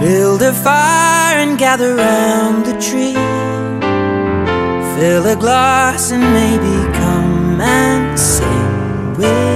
Build a fire and gather round the tree. Fill a glass and maybe come and sing with